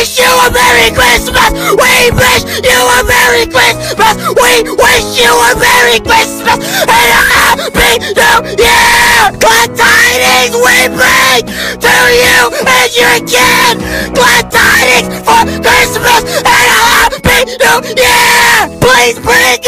wish you a Merry Christmas! We wish you a Merry Christmas! We wish you a Merry Christmas and a Happy New Year! Glad tidings we bring to you and your kid! Glad tidings for Christmas and a Happy New Year! Please bring